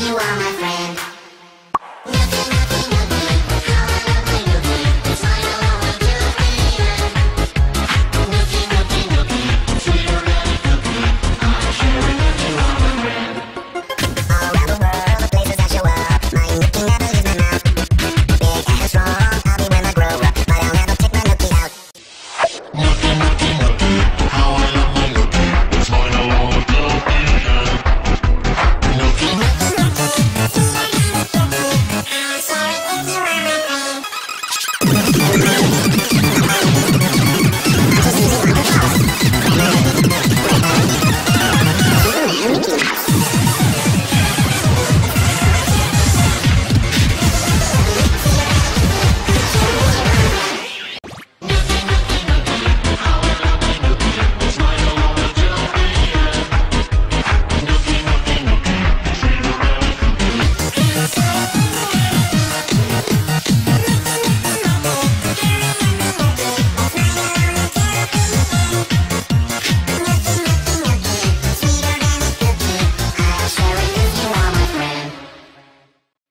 you are my friend.